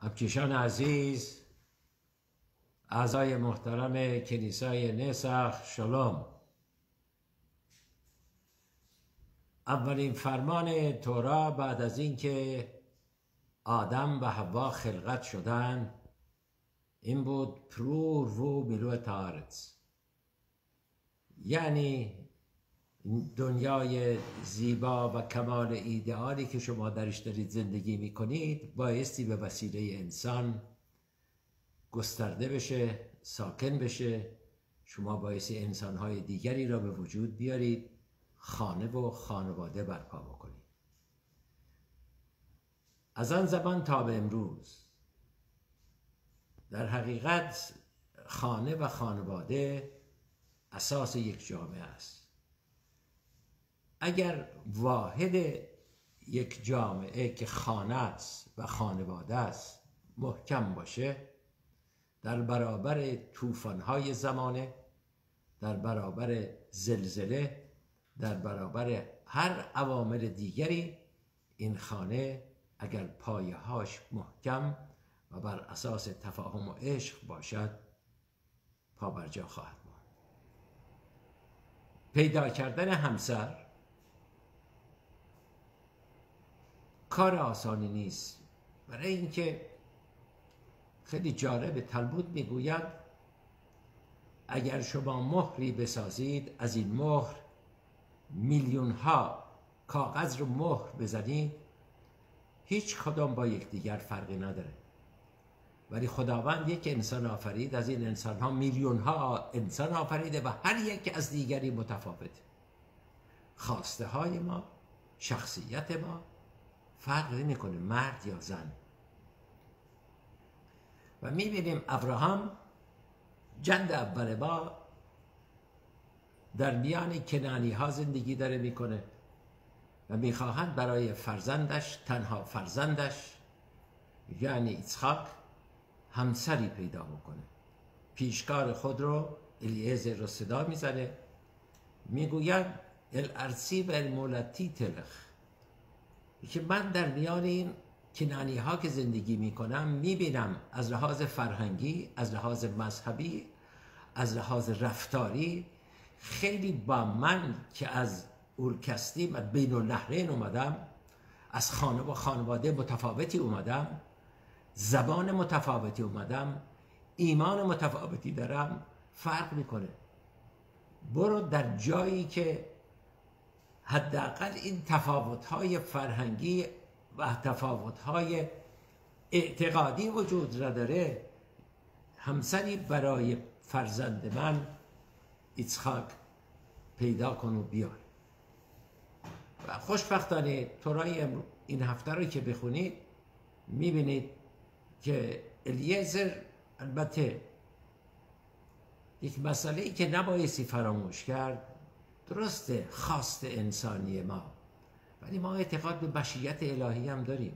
ابکیشان عزیز اعضای محترم کلیسای نسخ شلوم. اولین فرمان تورا بعد از اینکه آدم و حوا خلقت شدن این بود پرور رو بیلو تارت یعنی دنیای زیبا و کمال ایدئالی که شما درش دارید زندگی می‌کنید بایستی به وسیله انسان گسترده بشه ساکن بشه. شما بایستی انسانهای دیگری را به وجود بیارید خانه و خانواده برپا بکنید. از آن زمان تا به امروز در حقیقت خانه و خانواده اساس یک جامعه است. اگر واحد یک جامعه که خانه است و خانواده است محکم باشه در برابر طوفان‌های زمانه در برابر زلزله در برابر هر عوامل دیگری این خانه اگر پایه‌هاش محکم و بر اساس تفاهم و عشق باشد پابرجا خواهد ماند. پیدا کردن همسر کار آسانی نیست. برای اینکه خیلی جالب تلمود می‌گوید اگر شما مهری بسازید از این مهر میلیون ها کاغذ رو مهر بزنید هیچ کدام با یکدیگر فرقی نداره. ولی خداوند یک انسان آفرید از این انسان ها میلیون ها انسان آفریده و هر یک از دیگری متفاوته خواسته های ما شخصیت ما فرق نمی‌کنه مرد یا زن. و می‌بینیم ابراهام جند اول با در میان کنانی ها زندگی داره می‌کنه و می‌خواهند برای فرزندش تنها فرزندش یعنی اسحاق همسری پیدا بکنه. پیشکار خود رو الیعزر رو صدا می‌زنه می‌گوید الارسی و المولتی تلخ. که من در میان این کنانی ها که زندگی می کنم می بینم از لحاظ فرهنگی از لحاظ مذهبی از لحاظ رفتاری خیلی با من که از اورکستی و بین النهرین اومدم از و خانواده متفاوتی اومدم زبان متفاوتی اومدم ایمان متفاوتی دارم فرق می‌کنه. برو در جایی که حداقل این تفاوت‌های فرهنگی و تفاوت‌های اعتقادی وجود را داره. همسری برای فرزند من ایچخاک پیدا کن و بیار. و خوشبختانه تورای این هفته رو که بخونید می‌بینید که الیزر البته یک مسئله ای که نبایستی فراموش کرد درسته خواست انسانی ما. ولی ما اعتقاد به بشیت الهی هم داریم.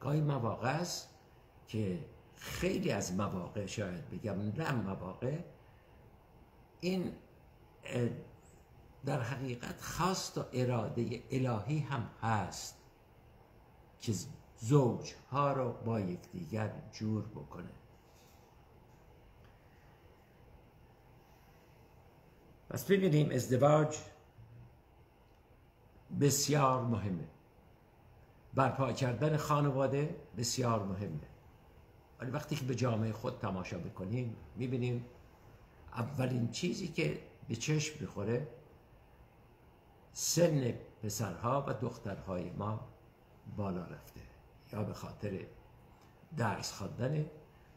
گاهی مواقع است که خیلی از مواقع شاید بگم نه مواقع این در حقیقت خواست و اراده الهی هم هست که زوج ها رو با یکدیگر جور بکنه. پس ببینیم ازدواج بسیار مهمه. برپا کردن خانواده بسیار مهمه. ولی وقتی که به جامعه خود تماشا بکنیم می‌بینیم اولین چیزی که به چشم می‌خوره سن پسرها و دخترهای ما بالا رفته. یا به خاطر درس خواندن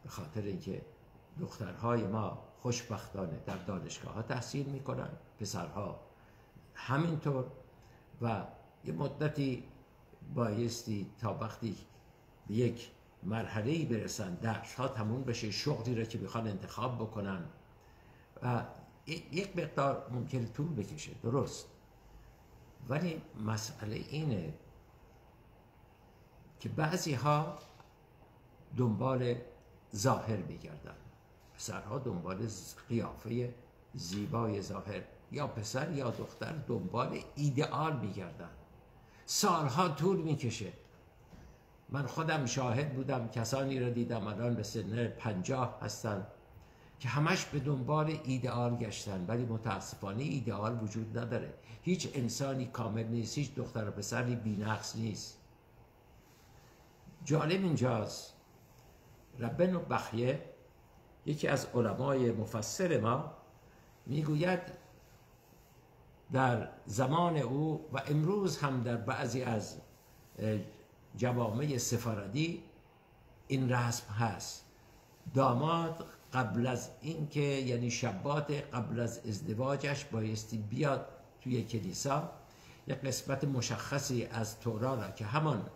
به خاطر اینکه دخترهای ما خوشبختانه در دانشگاه ها تحصیل می‌کنن پسرها همینطور و یه مدتی بایستی تا وقتی به یک مرحله ای برسن درس ها تموم بشه شغلی را که می‌خوان انتخاب بکنن و یک مقدار ممکن طول بکشه درست. ولی مسئله اینه که بعضی ها دنبال ظاهر میگردن. پسرها دنبال قیافه زیبای ظاهر یا پسر یا دختر دنبال ایدئال میگردن. سالها طول می‌کشه. من خودم شاهد بودم کسانی را دیدم الان به سن پنجاه هستن که همش به دنبال ایدئال گشتن ولی متاسفانه ایدئال وجود نداره. هیچ انسانی کامل نیست هیچ دختر و پسری بینقص نیست. جالب اینجاست. ربن بخیه یکی از علمای مفسر ما می‌گوید در زمان او و امروز هم در بعضی از جوامع سفاردی این رسم هست. داماد قبل از اینکه یعنی شبات قبل از ازدواجش بایستی بیاد توی کلیسا یک قسمت مشخصی از تورا را که همان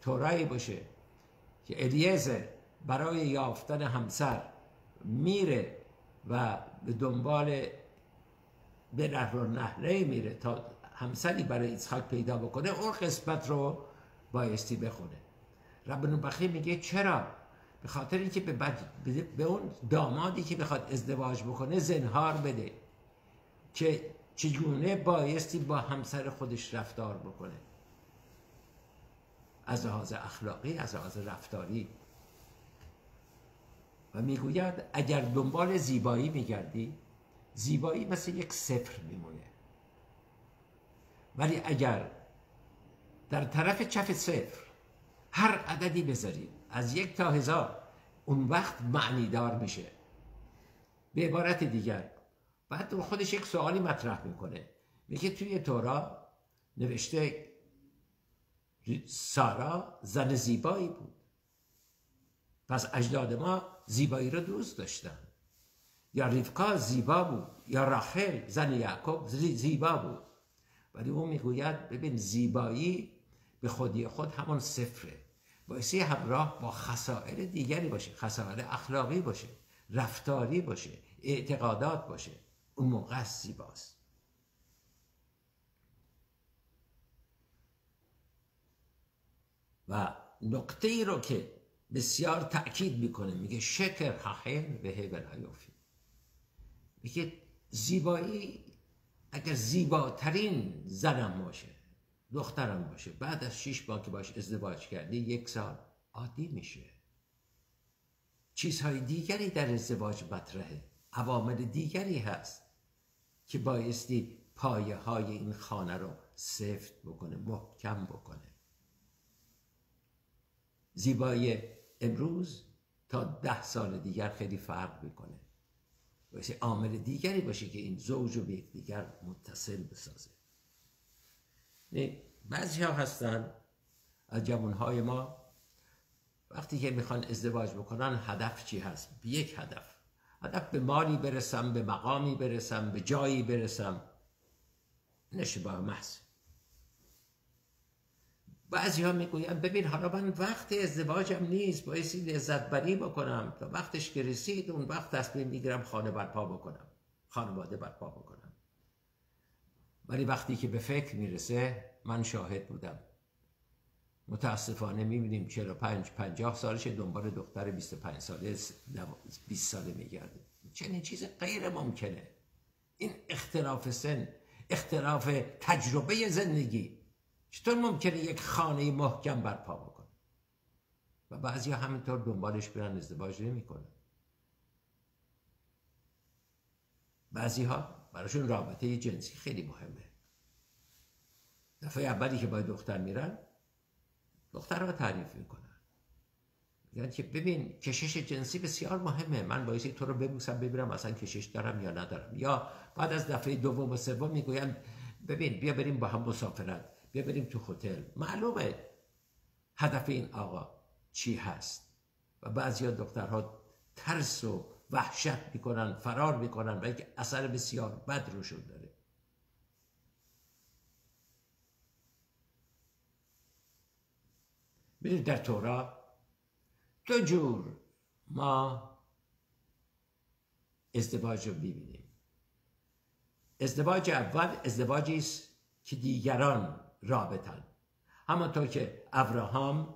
تورایی باشه که الیزر برای یافتن همسر میره و به دنبال به نهر و نهره میره تا همسری برای اسحاق پیدا بکنه اون قسمت رو بایستی بخونه. رب بخی میگه چرا؟ به خاطر اینکه به, به اون دامادی که بخواد ازدواج بکنه زنهار بده که چگونه بایستی با همسر خودش رفتار بکنه. از لحاظ اخلاقی از لحاظ رفتاری. و می‌گوید اگر دنبال زیبایی میگردی زیبایی مثل یک صفر میمونه. ولی اگر در طرف چف صفر هر عددی بذارید از یک تا هزار اون وقت معنیدار میشه. به عبارت دیگر بعد خودش یک سوالی مطرح می‌کنه. میگه توی تورا نوشته سارا زن زیبایی بود. پس اجداد ما زیبایی رو دوست داشتن. یا ریفکا زیبا بود یا راخل زن یعقوب زیبا بود. ولی او می‌گوید ببین زیبایی به خودی خود همان صفره. باعثی همراه با خسائر دیگری باشه خسائر اخلاقی باشه رفتاری باشه اعتقادات باشه. اون موقع زیباست. و نقطه ای رو که بسیار تأکید می‌کنه. میگه شکر حقین به هیبل حیافی میگه زیبایی اگر زیباترین زنم باشه دخترم باشه بعد از شیش ماه که باش ازدواج کردی یک سال عادی میشه. چیزهای دیگری در ازدواج مطرحه. عوامل دیگری هست که بایستی پایه های این خانه رو سفت بکنه محکم بکنه. زیبایی امروز تا ده سال دیگر خیلی فرق می‌کنه. باید عامل دیگری باشه که این زوج رو به دیگر متصل بسازه. بعضی ها هستن از جوانهای ما وقتی که می‌خوان ازدواج بکنن هدف چی هست؟ یک هدف. هدف به مالی برسم به مقامی برسم به جایی برسم. نشبه محض. بعضی ها می‌گوین ببین حالا من وقت ازدواجم نیست بایستی لذت بری بکنم. تا وقتش که رسید اون وقت تصمیم می‌گیرم خانه برپا بکنم خانواده برپا بکنم. ولی وقتی که به فکر می‌رسه من شاهد بودم. متاسفانه می‌بینیم 45 50 سالش دنبال دختر 25 ساله 20 ساله میگرده. چنین چیز غیر ممکنه. این اختلاف سن اختلاف تجربه زندگی. چطور ممکنه یک خانه محکم برپا بکنه؟ و بعضی همینطور دنبالش برن ازدواج نمی‌کنن. بعضی ها براشون رابطه جنسی خیلی مهمه. دفعه اولی که با دختر میرن دختر رو تعریف می‌کنن. میگن که ببین کشش جنسی بسیار مهمه. من بایستی تو رو ببوسم ببینم اصلا کشش دارم یا ندارم. یا بعد از دفعه دوم و سوم می‌گوین ببین بیا بریم با هم مسافرت. بیا بریم تو هتل. معلومه هدف این آقا چی هست. و بعضی دخترها ترس و وحشت می‌کنن فرار می‌کنن و یک اثر بسیار بد روشون داره. ببینید در تورا دو جور ما ازدواج رو ببینیم ازدواج اول ازدواجی است که دیگران رابطن. همانطور که ابراهام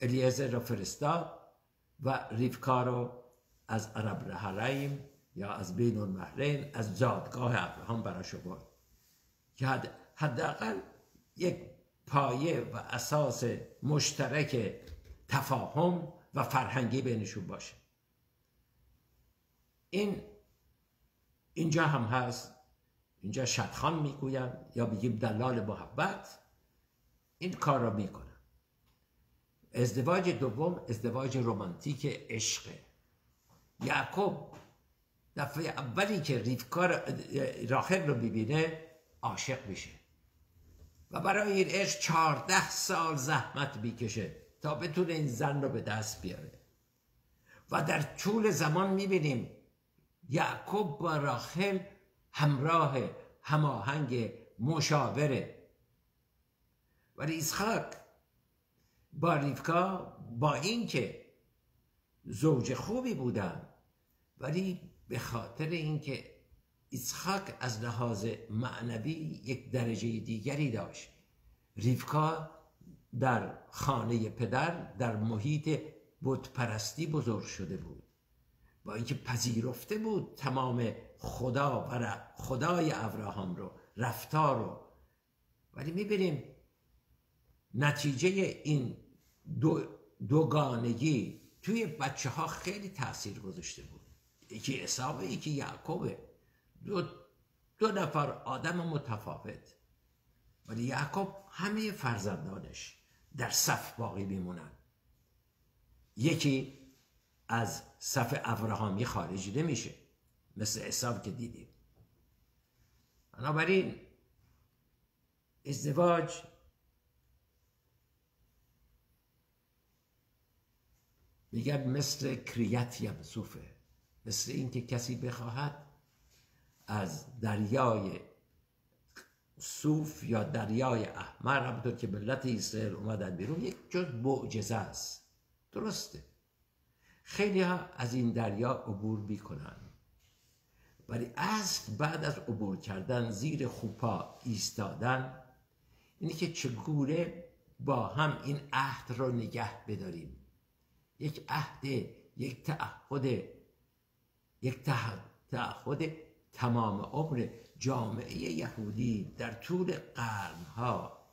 الیزر را فرستاد و ریفکا رو از عرب رحریم یا از بین المحرین از زادگاه ابراهام براش برد که حداقل یک پایه و اساس مشترک تفاهم و فرهنگی بینشون باشه. این اینجا هم هست. اینجا شدخان می‌گویم یا بگیم دلال محبت این کار را می‌کنن ازدواج دوم ازدواج رومانتیک عشقه یعقوب دفعه اولی که ریفکا راخل رو ببینه عاشق میشه. و برای این عشق چهارده سال زحمت می‌کشه تا بتونه این زن رو به دست بیاره. و در طول زمان می‌بینیم یعقوب با راخل همراه هماهنگ مشاوره ولی اسحاق با ریفکا با اینکه زوج خوبی بودن ولی به خاطر اینکه اسحاق از لحاظ معنوی یک درجه دیگری داشت. ریفکا در خانه پدر در محیط پرستی بزرگ شده بود. با اینکه پذیرفته بود تمام خدا و خدای ابراهام رو رفتار رو. ولی می‌بینیم نتیجه این دو دوگانگی توی بچه ها خیلی تاثیر گذاشته بود. یکی اصابه یکی یعقوبه. دو, دو نفر آدم متفاوت. ولی یعقوب همه فرزندانش در صف باقی میمونن. یکی از صف ابراهامی خارج نمیشه مثل حساب که دیدیم. بنابراین ازدواج میگن مثل کریت یمسوفه مثل اینکه کسی بخواهد از دریای صوف یا دریای احمر همونطور که ملت اسرائیل اومدن بیرون یک جز معجزه است. درسته. خیلی ها از این دریا عبور می‌کنن. ولی اصل بعد از عبور کردن زیر خوپا ایستادن اینه که چگونه با هم این عهد رو نگه بداریم. یک عهد یک تعهد یک تعهد تمام عمر جامعه یهودی در طول قرنها.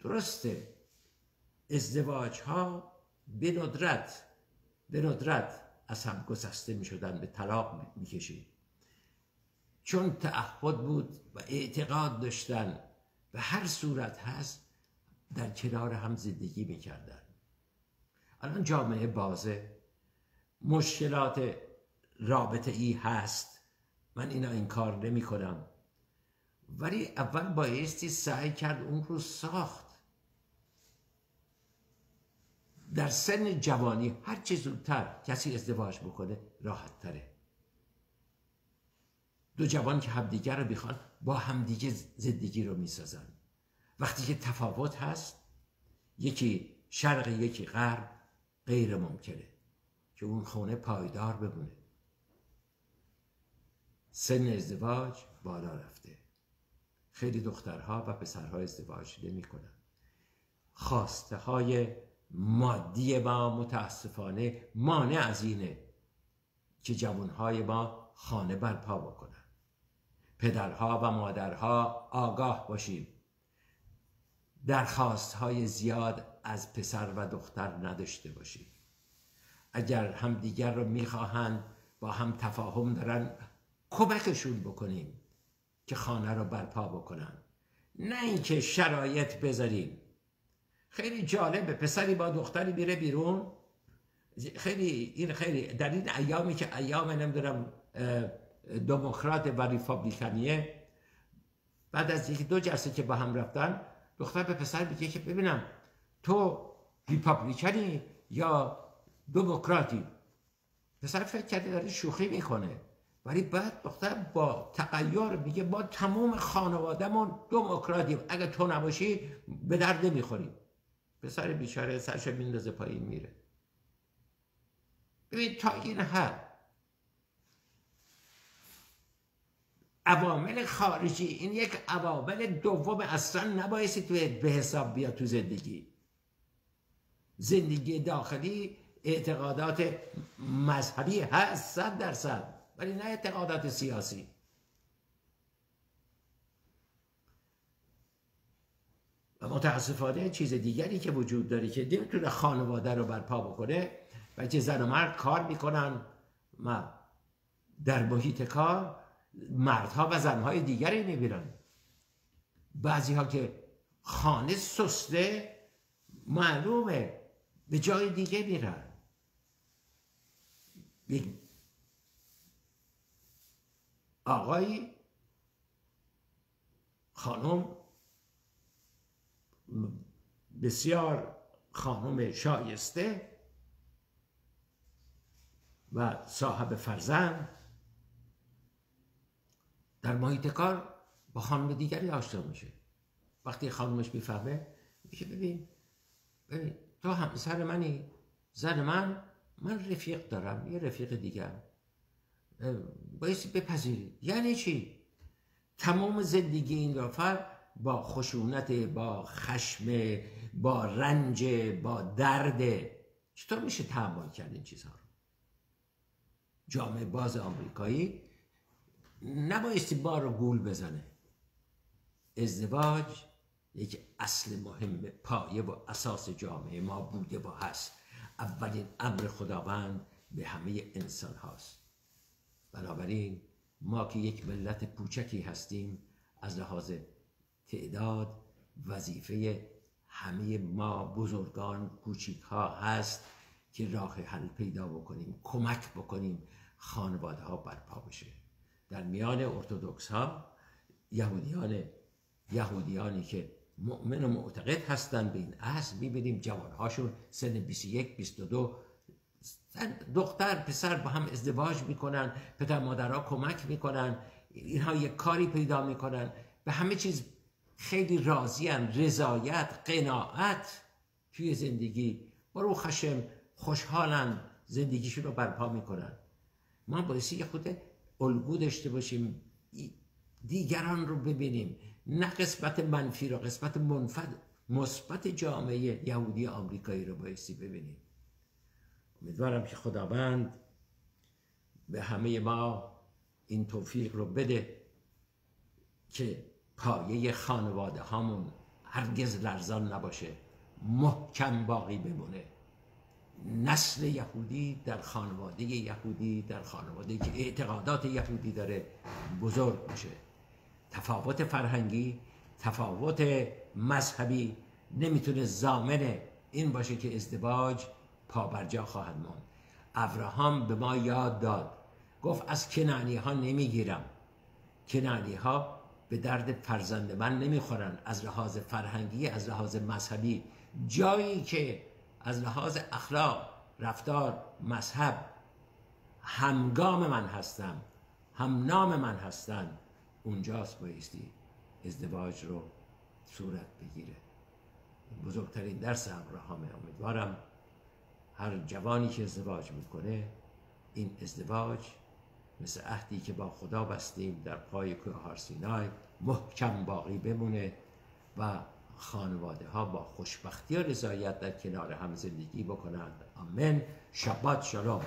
درسته؟ ازدواج ها به ندرت به ندرت از هم گسسته می شدن به طلاق می کشید. چون تعهد بود و اعتقاد داشتن به هر صورت هست در کنار هم زندگی می کردن. الان جامعه بازه. مشکلات رابطه ای هست. من اینا این کار نمی کنم. ولی اول بایستی سعی کرد اون رو ساخت. در سن جوانی هر چه زودتر کسی ازدواج بکنه راحت تره. دو جوان که همدیگر رو بخوان با همدیگه زندگی رو می‌سازن. وقتی که تفاوت هست یکی شرق یکی غرب غیر ممکنه که اون خونه پایدار بمونه. سن ازدواج بالا رفته. خیلی دخترها و پسرها ازدواج نمی کنن خواسته های مادی ما متاسفانه مانع از اینه که جوانهای ما خانه برپا بکنن. پدرها و مادرها آگاه باشیم. درخواست های زیاد از پسر و دختر نداشته باشیم. اگر هم دیگر رو می‌خواهند با هم تفاهم دارن کمکشون بکنیم که خانه رو برپا بکنن. نه اینکه شرایط بذاریم. خیلی جالبه. پسری با دختری میره بیرون. خیلی این خیلی در این ایامی که ایام نمی‌دونم دموکرات و ریپابلیکانیه بعد از یکی دو جلسه که با هم رفتن دختر به پسر میگه که ببینم تو ریپابلیکنی یا دموکراتی؟ پسر فکر کرده داره شوخی می‌کنه. ولی بعد دختر با تغییر میگه ما تمام خانوادهمون دموکراتیم. اگه تو نباشی به درد نمی‌خوریم. پسر بیچاره سرش میندازه پایین میره. ببین تا این حد عوامل خارجی این یک عوامل دوم اصلا نبایستی تو به حساب بیاد تو زندگی. زندگی داخلی اعتقادات مذهبی هست صد درصد ولی نه اعتقادات سیاسی. و متاسفانه چیز دیگری که وجود داره که نمی‌تونه خانواده رو برپا بکنه و که زن و مرد کار می‌کنن و در محیط کار مردها و زنهای دیگری می‌بینن. بعضی ها که خانه سسته معلومه به جای دیگه میرن. آقای خانم بسیار خانم شایسته و صاحب فرزند در محیط کار با خانم دیگری آشنا میشه. وقتی خانمش می‌فهمه میگه ببین ببین تو همسر منی زن من من رفیق دارم یه رفیق دیگه بایستی بپذیری. یعنی چی؟ تمام زندگی این نفر با خشونت با خشم با رنج با درد. چطور میشه تحمل کرد این چیزها رو؟ جامعه باز آمریکایی نبایستی بار رو گول بزنه. ازدواج یک اصل مهم پایه و اساس جامعه ما بوده و هست. اولین امر خداوند به همه انسان هاست. بنابراین ما که یک ملت پوچکی هستیم از لحاظ تعداد وظیفه همه ما بزرگان کوچیک ها هست که راه حل پیدا بکنیم کمک بکنیم خانواده ها برپا بشه. در میان ارتودکس ها یهودیان یهودیانی که مؤمن و معتقد هستند به این اصل می‌بینیم جوانهاشون سن 21 22 دختر پسر با هم ازدواج می‌کنن پدر مادرها کمک می‌کنن اینها یک کاری پیدا می‌کنن. به همه چیز خیلی راضیان رضایت قناعت توی زندگی. برو خشم خوشحالن زندگیشون رو برپا می‌کنن. ما بایستی یه خود الگو داشته باشیم دیگران رو ببینیم. نه قسمت منفی رو قسمت منفد مثبت جامعه یهودی آمریکایی رو بایستی ببینیم. امیدوارم که خداوند به همه ما این توفیق رو بده که پایه خانواده هامون هرگز لرزان نباشه. محکم باقی بمونه. نسل یهودی در خانواده یهودی در خانواده که اعتقادات یهودی داره بزرگ بشه تفاوت فرهنگی تفاوت مذهبی نمی‌تونه زامن این باشه که ازدواج پابرجا خواهد ماند. ابراهام به ما یاد داد. گفت از کنانی ها نمی‌گیرم. کنانی ها به درد فرزند من نمی‌خورن. از لحاظ فرهنگی از لحاظ مذهبی. جایی که از لحاظ اخلاق رفتار مذهب همگام من هستم هم نام من هستن اونجاست بایستی ازدواج رو صورت بگیره. بزرگترین درس ابراهامه امیدوارم هر جوانی که ازدواج می‌کنه این ازدواج مثل عهدی که با خدا بستیم در پای کوه سینای محکم باقی بمونه و خانواده ها با خوشبختی و رضایت در کنار هم زندگی بکنند. آمین. شبات شلوم.